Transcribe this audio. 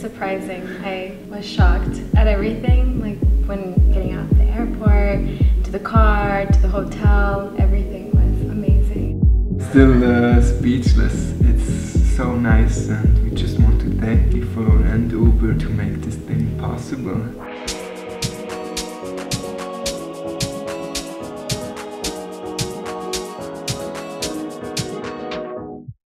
Surprising. I was shocked at everything, like when getting out of the airport, to the car, to the hotel, everything was amazing. Still uh, speechless. It's so nice and we just want to thank you for and Uber to make this thing possible.